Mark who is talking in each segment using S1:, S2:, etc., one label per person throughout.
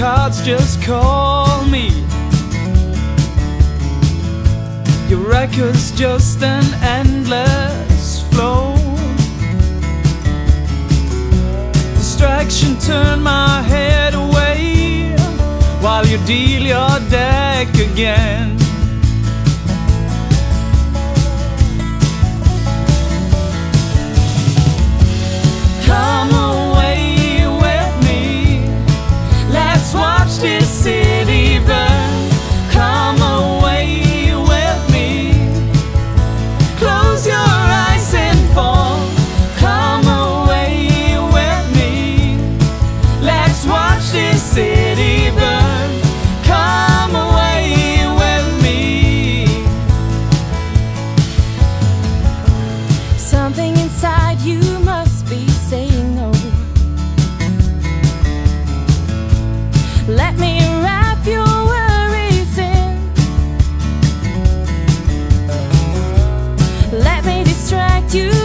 S1: gods just call me. Your record's just an endless flow. Distraction turn my head away while you deal your deck again.
S2: Something inside you must be saying no. Let me wrap your worries in. Let me distract you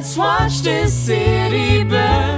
S2: Let's watch this city burn.